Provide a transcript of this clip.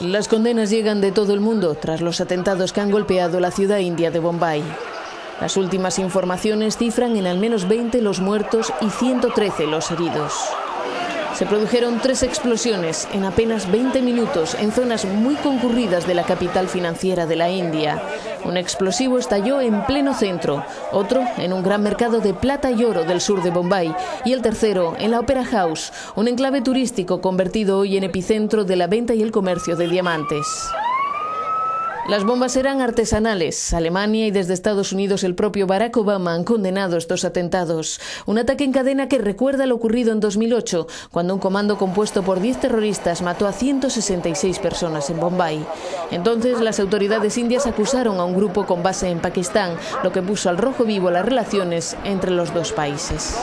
Las condenas llegan de todo el mundo tras los atentados que han golpeado la ciudad india de Bombay. Las últimas informaciones cifran en al menos 20 los muertos y 113 los heridos. Se produjeron tres explosiones en apenas 20 minutos en zonas muy concurridas de la capital financiera de la India. Un explosivo estalló en pleno centro, otro en un gran mercado de plata y oro del sur de Bombay y el tercero en la Opera House, un enclave turístico convertido hoy en epicentro de la venta y el comercio de diamantes. Las bombas eran artesanales. Alemania y desde Estados Unidos el propio Barack Obama han condenado estos atentados. Un ataque en cadena que recuerda lo ocurrido en 2008, cuando un comando compuesto por 10 terroristas mató a 166 personas en Bombay. Entonces las autoridades indias acusaron a un grupo con base en Pakistán, lo que puso al rojo vivo las relaciones entre los dos países.